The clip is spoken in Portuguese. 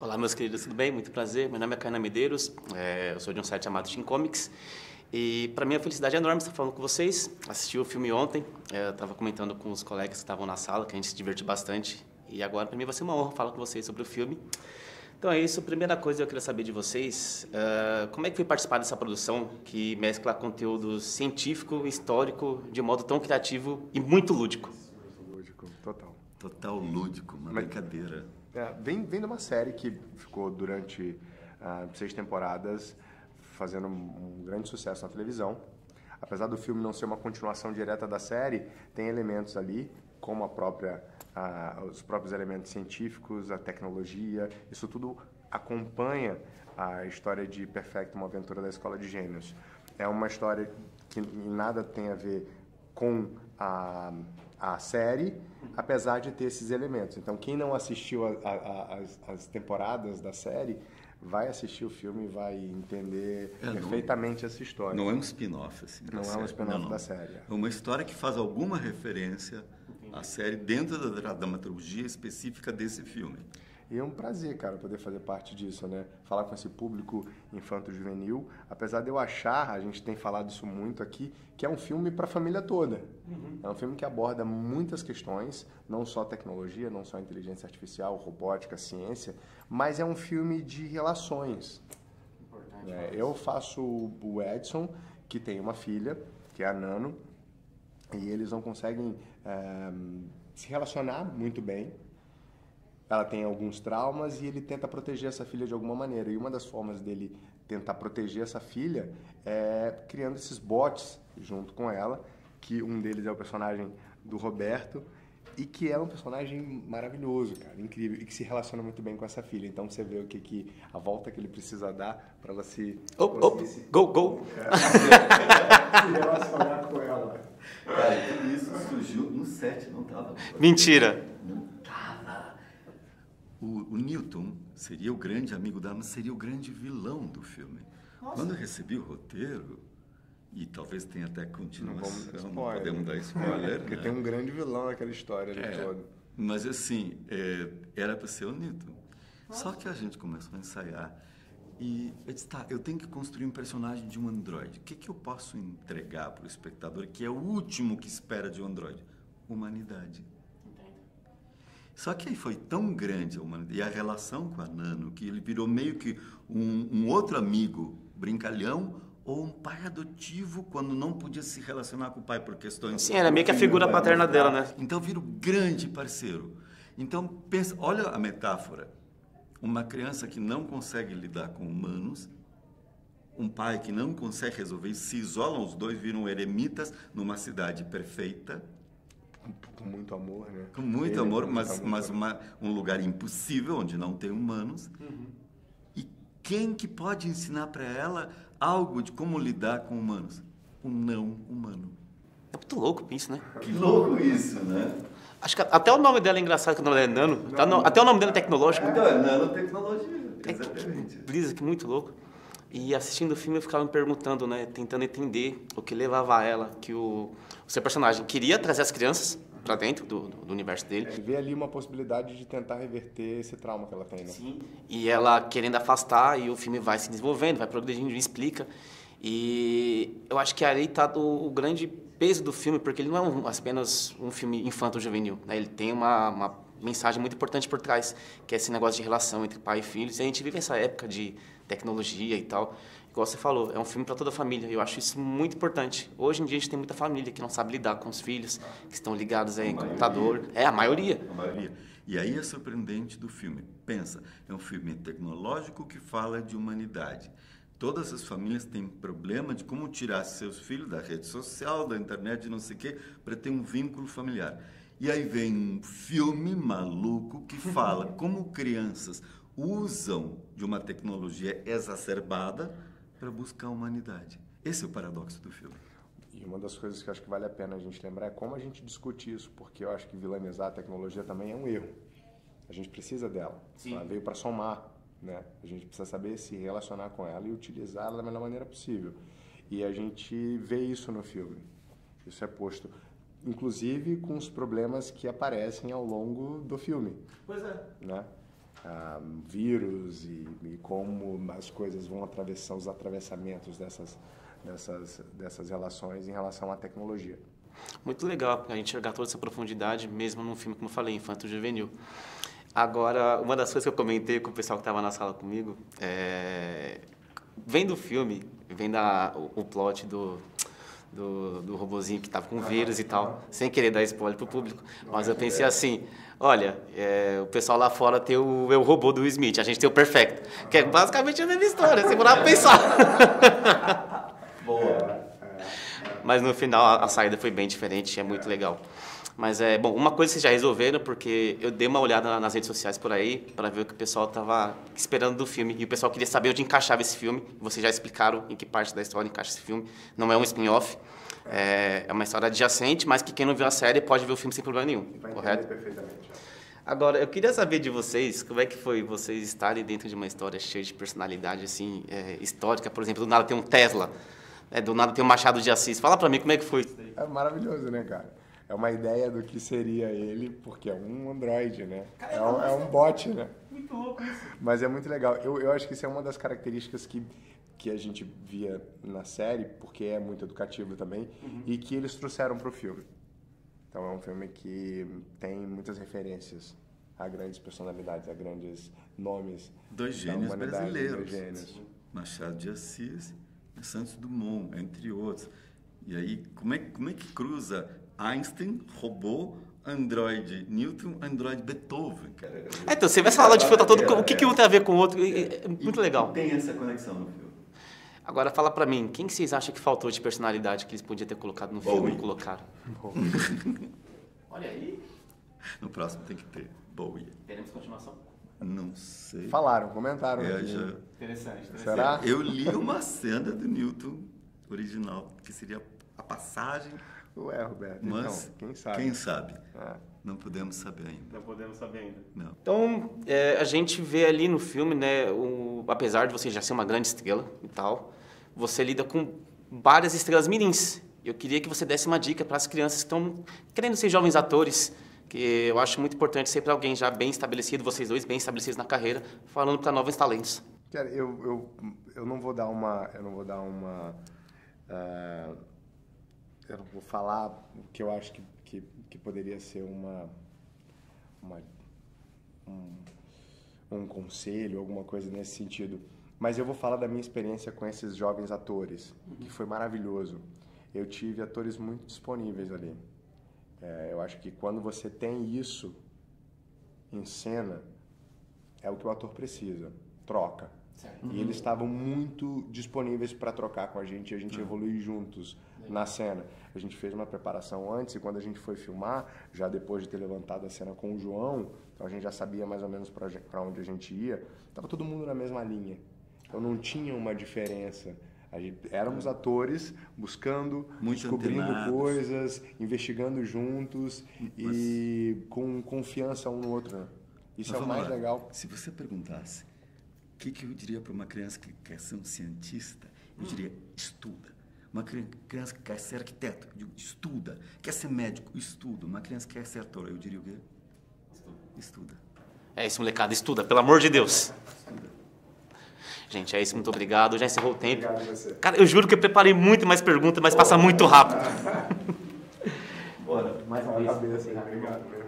Olá, meus queridos, tudo bem? Muito prazer. Meu nome é Caina Medeiros, é, eu sou de um site chamado Team Comics. E para mim a felicidade é enorme estar falando com vocês. Assisti o filme ontem, é, eu estava comentando com os colegas que estavam na sala, que a gente se divertiu bastante. E agora para mim vai ser uma honra falar com vocês sobre o filme. Então é isso. Primeira coisa eu queria saber de vocês, uh, como é que foi participar dessa produção que mescla conteúdo científico, histórico, de modo tão criativo e muito lúdico? Lúdico, total. Total lúdico, uma Mas, brincadeira. É, vem, vem de uma série que ficou durante uh, seis temporadas fazendo um, grande sucesso na televisão. Apesar do filme não ser uma continuação direta da série, tem elementos ali, como a própria os próprios elementos científicos, a tecnologia, isso tudo acompanha a história de Perfecto, uma aventura da Escola de Gênios. É uma história que nada tem a ver com a, a série, apesar de ter esses elementos. Então, quem não assistiu as temporadas da série vai assistir o filme e vai entender é, perfeitamente não, essa história. Não é um spin-off, assim. Não é série. um spin-off da série. É uma história que faz alguma referência a série dentro da dramaturgia específica desse filme. E é um prazer, cara, poder fazer parte disso, né? Falar com esse público infanto-juvenil. Apesar de eu achar, a gente tem falado isso muito aqui, que é um filme para a família toda. Uhum. É um filme que aborda muitas questões, não só tecnologia, não só inteligência artificial, robótica, ciência, mas é um filme de relações. Importante. É, eu faço o Edson, que tem uma filha, que é a Nano, e eles não conseguem é, se relacionar muito bem. Ela tem alguns traumas e ele tenta proteger essa filha de alguma maneira. E uma das formas dele tentar proteger essa filha é criando esses bots junto com ela, que um deles é o personagem do Roberto, e que é um personagem maravilhoso, cara, incrível, e que se relaciona muito bem com essa filha. Então você vê o que, que a volta que ele precisa dar para ela se. Oh, oh, se... Go, go! Se relacionar com ela. Cara, tudo isso surgiu no set, não tava? Mentira! O, Newton seria o grande amigo dela, mas seria o grande vilão do filme. Nossa. Quando eu recebi o roteiro, e talvez tenha até continuação, não, não podemos dar spoiler. Porque né? tem um grande vilão naquela história ali é, toda. Mas assim, é, era para ser o Newton. Só que a gente começou a ensaiar e eu disse, tá, eu tenho que construir um personagem de um androide. O que, que eu posso entregar para o espectador que é o último que espera de um androide? Humanidade. Só que aí foi tão grande a humanidade, e a relação com a Nano, que ele virou meio que um, um outro amigo brincalhão, ou um pai adotivo quando não podia se relacionar com o pai por questões... Sim, era meio que a figura paterna dela, né? Então vira grande parceiro. Então, pensa, olha a metáfora. Uma criança que não consegue lidar com humanos, um pai que não consegue resolver, se isolam, os dois viram eremitas numa cidade perfeita. Com muito amor, né? Com muito Ele amor, mas, mas uma, um lugar impossível, onde não tem humanos. Uhum. E quem que pode ensinar para ela algo de como lidar com humanos. O não humano. É muito louco isso, né? Que louco isso, né? Acho que até o nome dela é engraçado, que o nome dela é Nano. Tá no, até o nome dela é tecnológico. Então, é nanotecnologia, exatamente. É, brisa, que muito louco. E assistindo o filme eu ficava me perguntando, né, tentando entender o que levava a ela, que o, o seu personagem queria trazer as crianças para dentro do, do, do, universo dele. É, vê ali uma possibilidade de tentar reverter esse trauma que ela tem, né? Sim. E ela querendo afastar e o filme vai se desenvolvendo, vai progredindo, explica. E eu acho que ali está o, grande peso do filme, porque ele não é um, apenas um filme infanto-juvenil, né? Ele tem uma, uma mensagem muito importante por trás, que é esse negócio de relação entre pai e filhos. E a gente vive essa época de tecnologia e tal. Igual você falou, é um filme para toda a família. Eu acho isso muito importante. Hoje em dia a gente tem muita família que não sabe lidar com os filhos, que estão ligados aí em computador. É, a maioria. A maioria. E aí é surpreendente do filme. Pensa, é um filme tecnológico que fala de humanidade. Todas as famílias têm problema de como tirar seus filhos da rede social, da internet, não sei o quê, para ter um vínculo familiar. E aí vem um filme maluco que fala como crianças usam de uma tecnologia exacerbada para buscar a humanidade. Esse é o paradoxo do filme. E uma das coisas que eu acho que vale a pena a gente lembrar é como a gente discute isso, porque eu acho que vilanizar a tecnologia também é um erro. A gente precisa dela. Sim. Ela veio para somar, né? A gente precisa saber se relacionar com ela e utilizá-la da melhor maneira possível. E a gente vê isso no filme. Isso é posto inclusive com os problemas que aparecem ao longo do filme. Pois é. Né? ah, vírus e, e, como as coisas vão atravessar os atravessamentos dessas, dessas, dessas relações em relação à tecnologia. Muito legal a gente enxergar toda essa profundidade, mesmo num filme, como eu falei, infanto-juvenil. Agora, uma das coisas que eu comentei com o pessoal que estava na sala comigo, é... vendo o filme, vendo a, o, o plot do, do, do robozinho que estava com vírus e tal, sem querer dar spoiler para o público, mas eu pensei assim, olha, é, o pessoal lá fora tem o Eu Robô do Smith, a gente tem o Perfecto, que é basicamente a mesma história, você parar para pensar. Mas no final a, a saída foi bem diferente, é muito legal. Mas é bom, uma coisa vocês já resolveram, porque eu dei uma olhada nas redes sociais por aí para ver o que o pessoal estava esperando do filme. E o pessoal queria saber onde encaixava esse filme. Vocês já explicaram em que parte da história encaixa esse filme. Não é um spin-off, é, é uma história adjacente, mas que quem não viu a série pode ver o filme sem problema nenhum. Vai correto? Perfeitamente. Agora, eu queria saber de vocês, como é que foi vocês estarem dentro de uma história cheia de personalidade assim, é, histórica, por exemplo, do nada tem um Tesla, é, do nada tem um Machado de Assis. Fala para mim como é que foi isso É maravilhoso, né, cara? é uma ideia do que seria ele, porque é um Android, né? é, um, é um bot, né? Muito louco isso. Mas é muito legal. Eu, eu acho que isso é uma das características que, que a gente via na série, porque é muito educativo também, uhum. e que eles trouxeram para o filme. Então é um filme que tem muitas referências a grandes personalidades, a grandes nomes dois gênios brasileiros. Dois gênios. Machado de Assis Santos Dumont, entre outros. E aí, como é, como é que cruza Einstein, robô, Android Newton, Android Beethoven, cara. É, então, você vai falar de filme, tá todo, o que, que um tem a ver com o outro, é, é muito legal. Tem essa conexão no filme. Agora, fala pra mim, quem que vocês acham que faltou de personalidade que eles podiam ter colocado no filme e não colocaram? Olha aí. No próximo tem que ter Bowie. Teremos continuação? Não sei. Falaram, comentaram. É, já... Interessante, interessante. Será? Eu li uma cena do Newton original, que seria a passagem é, Roberto. Mas, então, quem sabe? Quem sabe? É. Não podemos saber ainda. Não podemos saber ainda. Não. Então, é, a gente vê ali no filme, né, o, apesar de você já ser uma grande estrela e tal, você lida com várias estrelas mirins. Eu queria que você desse uma dica para as crianças que estão querendo ser jovens atores, que eu acho muito importante ser para alguém já bem estabelecido, vocês dois bem estabelecidos na carreira, falando para novos talentos. Cara, eu, eu, eu não vou dar uma, eu não vou dar uma uh eu não vou falar o que eu acho que, que, que poderia ser uma, uma um, um conselho, alguma coisa nesse sentido. Mas eu vou falar da minha experiência com esses jovens atores, que foi maravilhoso. Eu tive atores muito disponíveis ali. É, eu acho que quando você tem isso em cena, é o que o ator precisa. Troca. E eles estavam muito disponíveis para trocar com a gente e a gente uhum. evoluir juntos na cena. A gente fez uma preparação antes e quando a gente foi filmar, já depois de ter levantado a cena com o João, então a gente já sabia mais ou menos para onde a gente ia, estava todo mundo na mesma linha. Então não tinha uma diferença. Gente, éramos atores buscando, Muito descobrindo antenados. coisas, investigando juntos Mas... e com confiança um no outro. Né? Isso Mas é o mais lá. legal. Se você perguntasse o que, que eu diria para uma criança que quer ser um cientista, eu diria: estuda. Uma criança que quer ser arquiteto, eu digo, estuda. Quer ser médico, estuda. Uma criança que quer ser ator, eu diria o quê? Estuda. estuda. É isso, molecada, estuda, pelo amor de Deus. Estuda. Gente, é isso, muito obrigado. Já encerrou o tempo. Obrigado você. Cara, eu juro que eu preparei muito mais perguntas, mas passa muito rápido. Bora, mais uma vez. Obrigado.